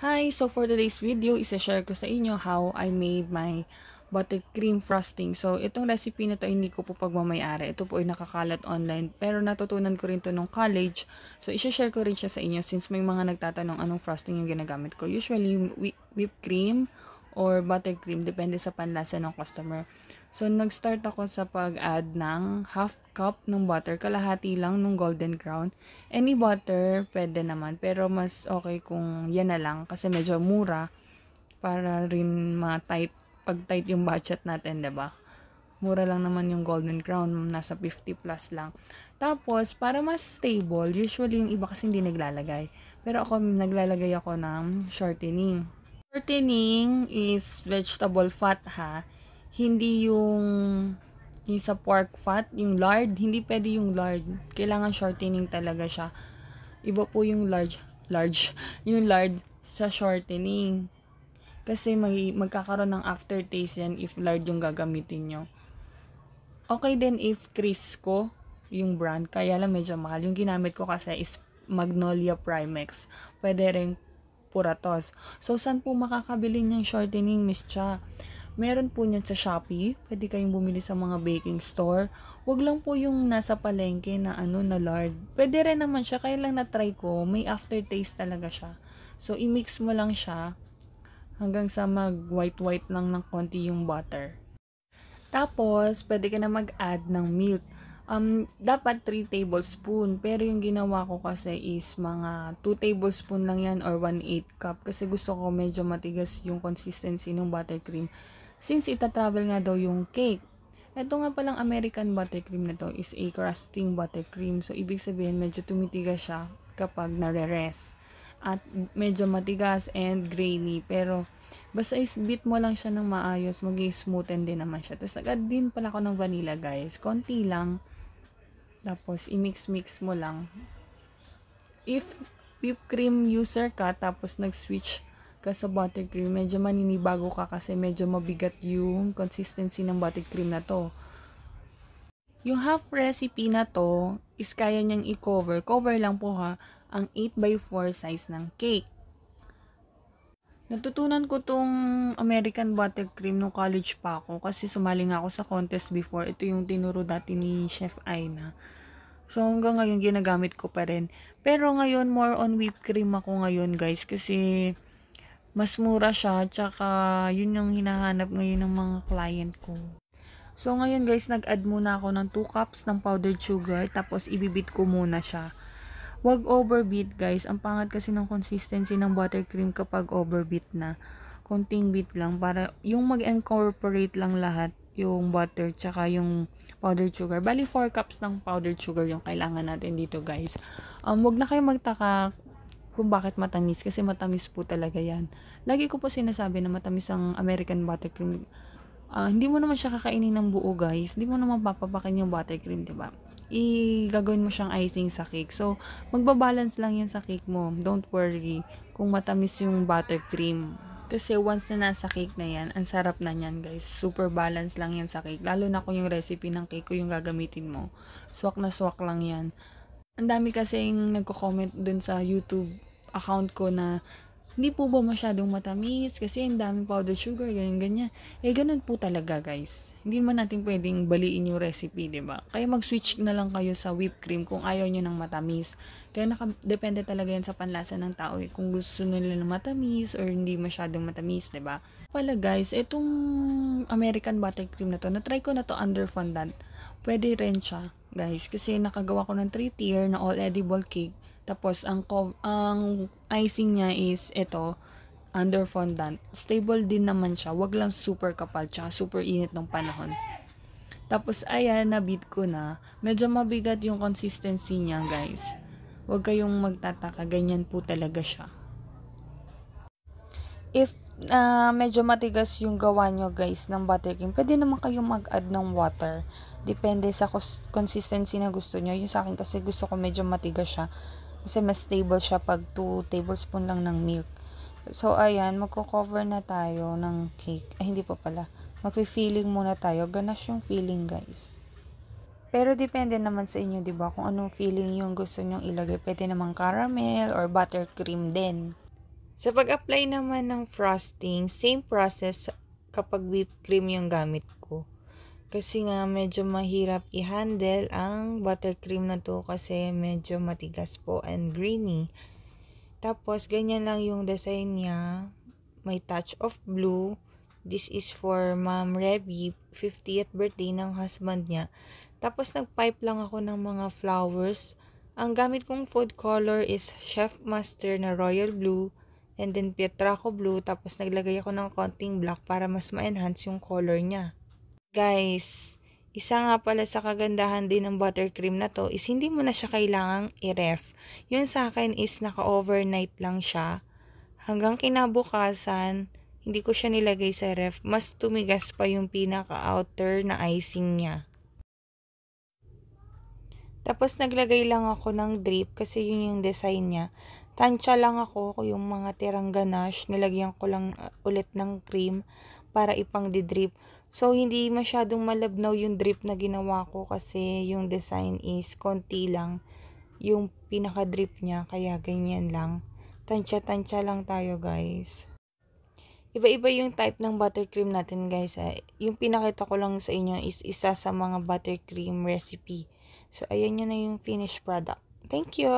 Hi! So for today's video, isa-share ko sa inyo how I made my buttercream frosting. So itong recipe na to hindi ko po pagmamayari. Ito po ay nakakalat online. Pero natutunan ko rin to nung college. So isa-share ko rin siya sa inyo since may mga nagtatanong anong frosting yung ginagamit ko. Usually whipped cream or buttercream. Depende sa panlasa ng customer. So, nag-start ako sa pag-add ng half cup ng butter. Kalahati lang ng golden crown. Any butter, pwede naman. Pero mas okay kung yan na lang. Kasi medyo mura. Para rin ma-tight, pag-tight yung budget natin, ba diba? Mura lang naman yung golden crown. Nasa 50 plus lang. Tapos, para mas stable, usually yung iba kasi hindi naglalagay. Pero ako, naglalagay ako ng shortening. Shortening is vegetable fat ha hindi yung yung sa pork fat, yung lard, hindi pwede yung lard. Kailangan shortening talaga siya. Iba po yung large, large, yung lard sa shortening. Kasi may, magkakaroon ng aftertaste yan if lard yung gagamitin nyo. Okay din if Crisco, yung brand, kaya lang medyo mahal. Yung ginamit ko kasi is Magnolia Primex. Pwede rin Puratos. So, saan po makakabili niyang shortening, Miss Cha? Meron po niyan sa Shopee. Pwede kayong bumili sa mga baking store. Wag lang po yung nasa palengke na ano na lard. Pwede rin naman siya. Kaya lang na-try ko. May aftertaste talaga siya. So, i-mix mo lang siya hanggang sa mag white-white lang ng konti yung butter. Tapos, pwede ka na mag-add ng milk. Um, dapat 3 tablespoon. Pero yung ginawa ko kasi is mga 2 tablespoon lang yan or 1/8 cup. Kasi gusto ko medyo matigas yung consistency ng buttercream. Since ita-travel nga daw yung cake. Ito nga palang American buttercream na to is a crusting buttercream. So, ibig sabihin, medyo tumitigas siya kapag nare-rest. At medyo matigas and grainy. Pero, basta is beat mo lang siya ng maayos, mag smoothen din naman siya. Tapos, nag din pala ako ng vanilla, guys. Konti lang. Tapos, i-mix-mix mo lang. If whipped cream user ka, tapos nag-switch ka sa buttercream, medyo maninibago ka kasi medyo mabigat yung consistency ng buttercream na to. Yung half recipe na to is kaya niyang i-cover, cover lang po ha, ang 8x4 size ng cake. Natutunan ko tong American buttercream no college pa ako kasi sumali nga ako sa contest before. Ito yung tinuro dati ni Chef Aina. So hanggang ngayon ginagamit ko pa rin. Pero ngayon more on whipped cream ako ngayon guys kasi mas mura siya, tsaka yun yung hinahanap ngayon ng mga client ko. So, ngayon guys, nag-add muna ako ng 2 cups ng powdered sugar, tapos ibibit ko muna siya. Huwag overbeat guys, ang pangat kasi ng consistency ng buttercream kapag overbeat na. Konting beat lang, para yung mag-incorporate lang lahat, yung butter, tsaka yung powdered sugar. Bali, 4 cups ng powdered sugar yung kailangan natin dito guys. Um, wag na kayo magtaka kung bakit matamis kasi matamis po talaga yan. Lagi ko po sinasabi na matamis ang American buttercream. Uh, hindi mo naman siya kakainin ng buo guys. Hindi mo naman papapakin yung buttercream, di ba? I-gagawin mo siyang icing sa cake. So, magbabalance lang yan sa cake mo. Don't worry kung matamis yung buttercream. Kasi once na nasa cake na yan, ang sarap na yan guys. Super balance lang yan sa cake. Lalo na kung yung recipe ng cake ko yung gagamitin mo. Swak na swak lang yan. Ang dami kasing nagko-comment dun sa YouTube account ko na hindi po ba masyadong matamis kasi ang daming powdered sugar, ganyan ganyan. Eh ganun po talaga, guys. Hindi man natin pwedeng baliin yung recipe, 'di ba? Kaya mag-switch na lang kayo sa whipped cream kung ayaw niyo ng matamis. Kaya naka depende talaga 'yan sa panlasa ng tao eh. Kung gusto nila ng matamis or hindi masyadong matamis, 'di ba? Pala guys, itong American buttercream na to, na-try ko na to under fondant. Pwede rin siya, guys, kasi nakagawa ko ng 3 tier na all edible cake tapos, ang, ang icing niya is ito, under fondant. Stable din naman siya. Wag lang super kapal, tsaka super init ng panahon. Tapos, ayan, nabit ko na. Medyo mabigat yung consistency niya, guys. Huwag kayong magtataka. Ganyan po talaga siya. If uh, medyo matigas yung gawa nyo, guys, ng buttercream, pwede naman kayong mag-add ng water. Depende sa consistency na gusto nyo. Yung sa akin kasi gusto ko medyo matigas siya. Kasi mas stable siya pag 2 tablespoon lang ng milk. So, ayan, magko-cover na tayo ng cake. Ay, hindi pa pala. Magpi-filling muna tayo. Ganache yung filling, guys. Pero depende naman sa inyo, 'di ba? Kung anong filling yung gusto nyong ilagay. Pwede namang caramel or buttercream din. Sa pag-apply naman ng frosting, same process kapag whipped cream yung gamit ko. Kasi nga medyo mahirap i-handle ang buttercream na to kasi medyo matigas po and greeny. Tapos ganyan lang yung design niya. May touch of blue. This is for Ma'am Rebby, 50th birthday ng husband niya. Tapos nag-pipe lang ako ng mga flowers. Ang gamit kong food color is Chef Master na royal blue and then Pietraco blue. Tapos naglagay ako ng konting black para mas ma-enhance yung color niya. Guys, isa nga pala sa kagandahan din ng buttercream na to is hindi mo na siya kailangang i-ref. Yun sa akin is naka-overnight lang siya. Hanggang kinabukasan, hindi ko siya nilagay sa ref. Mas tumigas pa yung pinaka-outer na icing niya. Tapos naglagay lang ako ng drip kasi yun yung design niya. Tansya lang ako yung mga tirang ganache. Nilagyan ko lang uh, ulit ng cream para ipang drip So, hindi masyadong malabnaw yung drip na ginawa ko kasi yung design is konti lang yung pinaka-drip niya. Kaya ganyan lang. Tansya-tansya lang tayo guys. Iba-iba yung type ng buttercream natin guys. Eh. Yung pinakita ko lang sa inyo is isa sa mga buttercream recipe. So, ayan yun na yung finished product. Thank you!